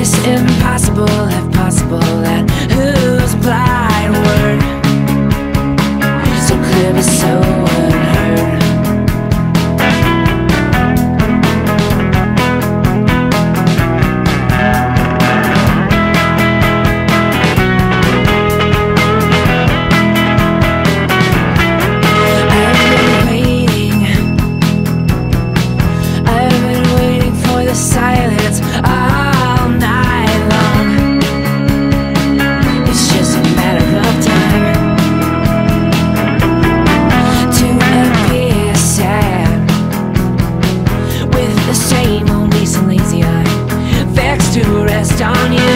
this impossible if possible? That whose blind word so clear but so word. rest on you.